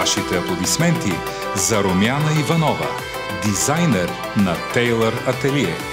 вашите аплодисменти за Румяна Иванова, дизайнер на Тейлър Ателие.